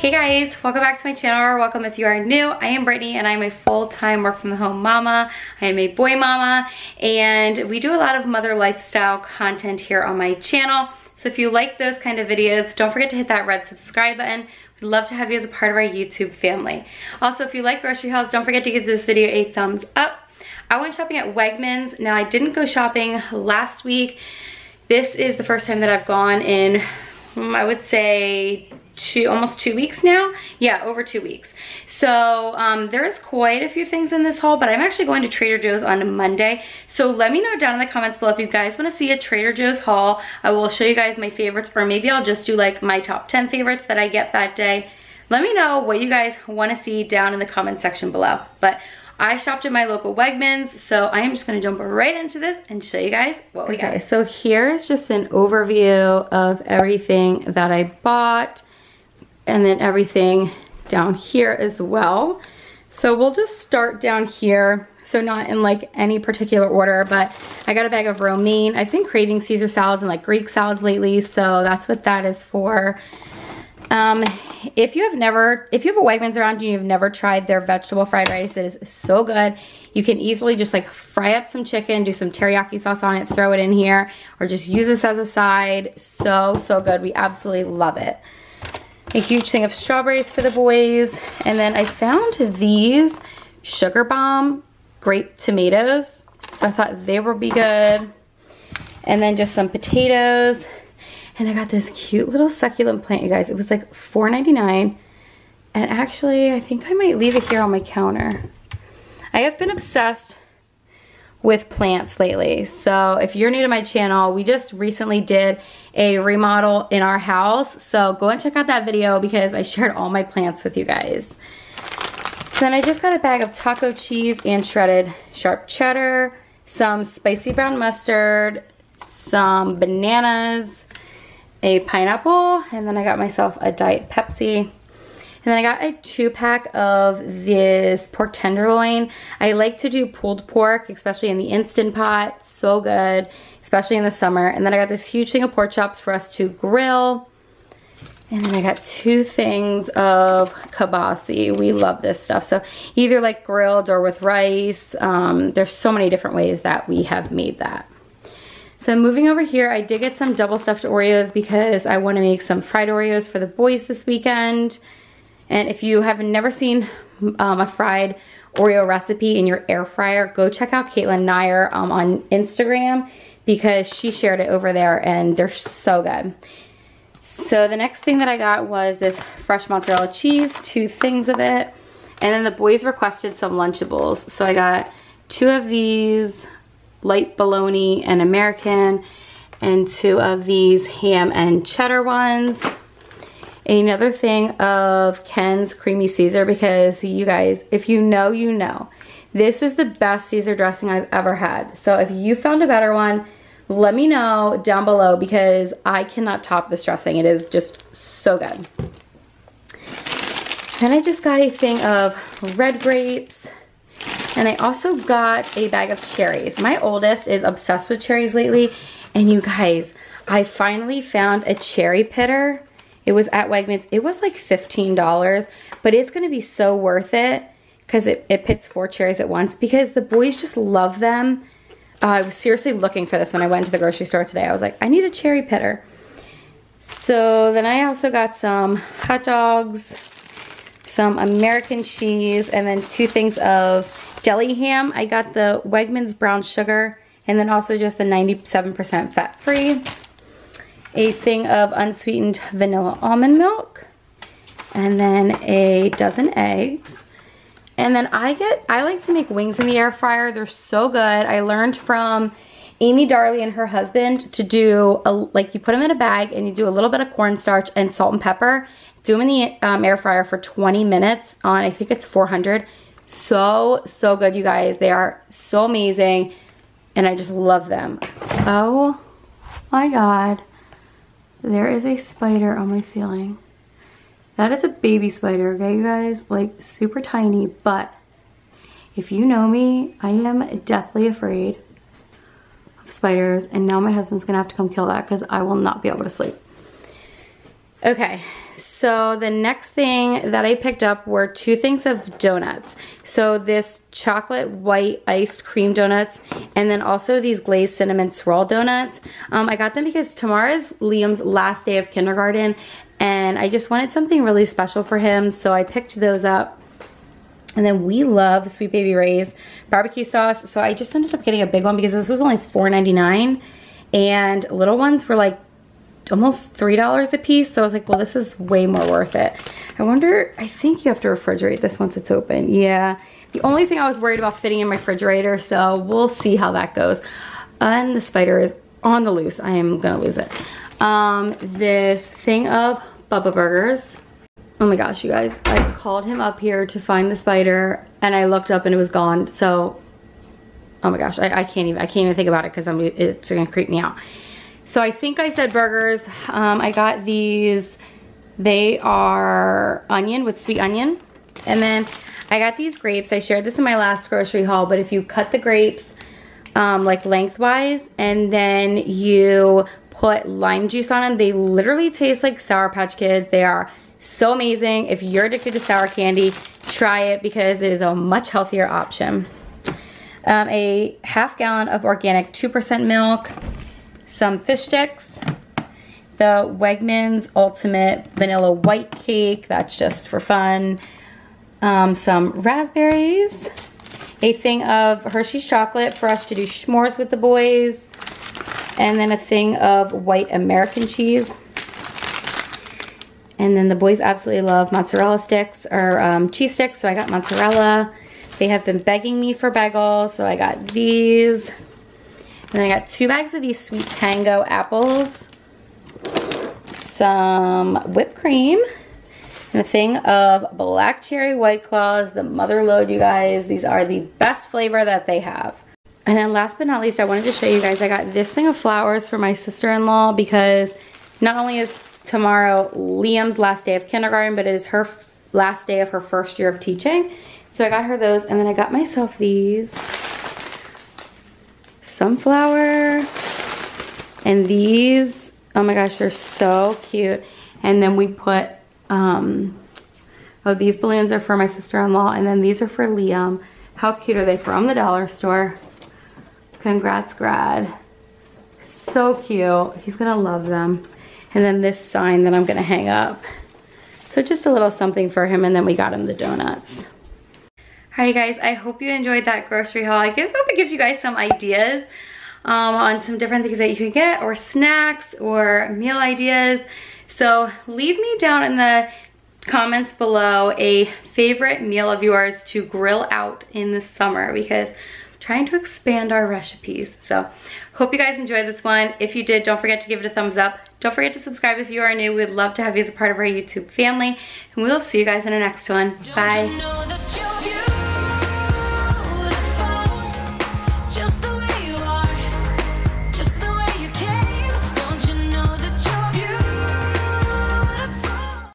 Hey guys, welcome back to my channel or welcome if you are new. I am Brittany and I'm a full-time work from the home mama. I am a boy mama and we do a lot of mother lifestyle content here on my channel. So if you like those kind of videos, don't forget to hit that red subscribe button. We'd love to have you as a part of our YouTube family. Also, if you like grocery hauls, don't forget to give this video a thumbs up. I went shopping at Wegmans. Now I didn't go shopping last week. This is the first time that I've gone in, hmm, I would say two, almost two weeks now. Yeah, over two weeks. So um, there is quite a few things in this haul, but I'm actually going to Trader Joe's on Monday. So let me know down in the comments below if you guys want to see a Trader Joe's haul. I will show you guys my favorites, or maybe I'll just do like my top 10 favorites that I get that day. Let me know what you guys want to see down in the comment section below. But I shopped at my local Wegmans, so I am just gonna jump right into this and show you guys what we okay, got. So here's just an overview of everything that I bought and then everything down here as well. So we'll just start down here. So not in like any particular order, but I got a bag of romaine. I've been craving Caesar salads and like Greek salads lately, so that's what that is for. Um, if you have never, if you have a Wegmans around and you've never tried their vegetable fried rice, it is so good. You can easily just like fry up some chicken, do some teriyaki sauce on it, throw it in here, or just use this as a side. So, so good. We absolutely love it a huge thing of strawberries for the boys. And then I found these Sugar Bomb grape tomatoes. So I thought they would be good. And then just some potatoes. And I got this cute little succulent plant, you guys. It was like $4.99. And actually, I think I might leave it here on my counter. I have been obsessed with plants lately. So if you're new to my channel, we just recently did a remodel in our house. So go and check out that video because I shared all my plants with you guys. So then I just got a bag of taco cheese and shredded sharp cheddar, some spicy brown mustard, some bananas, a pineapple, and then I got myself a Diet Pepsi. And then I got a two pack of this pork tenderloin. I like to do pulled pork, especially in the Instant Pot. So good, especially in the summer. And then I got this huge thing of pork chops for us to grill. And then I got two things of kielbasi. We love this stuff. So either like grilled or with rice. Um, there's so many different ways that we have made that. So moving over here, I did get some double stuffed Oreos because I want to make some fried Oreos for the boys this weekend. And if you have never seen um, a fried Oreo recipe in your air fryer, go check out Caitlin Nair um, on Instagram because she shared it over there and they're so good. So the next thing that I got was this fresh mozzarella cheese, two things of it. And then the boys requested some Lunchables. So I got two of these light bologna and American and two of these ham and cheddar ones another thing of Ken's Creamy Caesar because you guys, if you know, you know. This is the best Caesar dressing I've ever had. So if you found a better one, let me know down below because I cannot top this dressing. It is just so good. Then I just got a thing of red grapes. And I also got a bag of cherries. My oldest is obsessed with cherries lately. And you guys, I finally found a cherry pitter it was at Wegmans. It was like $15, but it's going to be so worth it because it, it pits four cherries at once because the boys just love them. Uh, I was seriously looking for this when I went to the grocery store today. I was like, I need a cherry pitter. So then I also got some hot dogs, some American cheese, and then two things of deli ham. I got the Wegmans brown sugar and then also just the 97% fat free a thing of unsweetened vanilla almond milk, and then a dozen eggs. And then I get, I like to make wings in the air fryer. They're so good. I learned from Amy Darley and her husband to do, a, like you put them in a bag and you do a little bit of cornstarch and salt and pepper. Do them in the um, air fryer for 20 minutes on, I think it's 400. So, so good, you guys. They are so amazing and I just love them. Oh my God. There is a spider on my ceiling. That is a baby spider, okay, you guys? Like, super tiny, but if you know me, I am deathly afraid of spiders, and now my husband's gonna have to come kill that because I will not be able to sleep. Okay, so the next thing that I picked up were two things of donuts. So this chocolate white iced cream donuts and then also these glazed cinnamon swirl donuts. Um, I got them because tomorrow's Liam's last day of kindergarten and I just wanted something really special for him so I picked those up. And then we love Sweet Baby Ray's barbecue sauce. So I just ended up getting a big one because this was only $4.99 and little ones were like almost $3 a piece. So I was like, well, this is way more worth it. I wonder, I think you have to refrigerate this once it's open. Yeah. The only thing I was worried about fitting in my refrigerator, so we'll see how that goes. And the spider is on the loose. I am gonna lose it. Um, this thing of Bubba Burgers. Oh my gosh, you guys. I called him up here to find the spider and I looked up and it was gone. So, oh my gosh, I, I can't even, I can't even think about it because I'm, it's gonna creep me out. So I think I said burgers. Um, I got these. They are onion with sweet onion. And then I got these grapes. I shared this in my last grocery haul, but if you cut the grapes um, like lengthwise and then you put lime juice on them, they literally taste like Sour Patch Kids. They are so amazing. If you're addicted to sour candy, try it because it is a much healthier option. Um, a half gallon of organic 2% milk, some fish sticks, the Wegmans Ultimate Vanilla White Cake, that's just for fun, um, some raspberries, a thing of Hershey's chocolate for us to do s'mores with the boys, and then a thing of white American cheese. And then the boys absolutely love mozzarella sticks or um, cheese sticks, so I got mozzarella. They have been begging me for bagels, so I got these. And I got two bags of these Sweet Tango apples, some whipped cream, and a thing of black cherry white claws, the mother load, you guys. These are the best flavor that they have. And then last but not least, I wanted to show you guys, I got this thing of flowers for my sister-in-law because not only is tomorrow Liam's last day of kindergarten, but it is her last day of her first year of teaching. So I got her those, and then I got myself these sunflower. And these, oh my gosh, they're so cute. And then we put, um, oh, these balloons are for my sister-in-law. And then these are for Liam. How cute are they from the dollar store? Congrats, grad. So cute. He's gonna love them. And then this sign that I'm gonna hang up. So just a little something for him and then we got him the donuts. All right, guys, I hope you enjoyed that grocery haul. I hope it gives you guys some ideas um, on some different things that you can get or snacks or meal ideas. So leave me down in the comments below a favorite meal of yours to grill out in the summer because I'm trying to expand our recipes. So hope you guys enjoyed this one. If you did, don't forget to give it a thumbs up. Don't forget to subscribe if you are new. We'd love to have you as a part of our YouTube family. And we'll see you guys in our next one. Bye.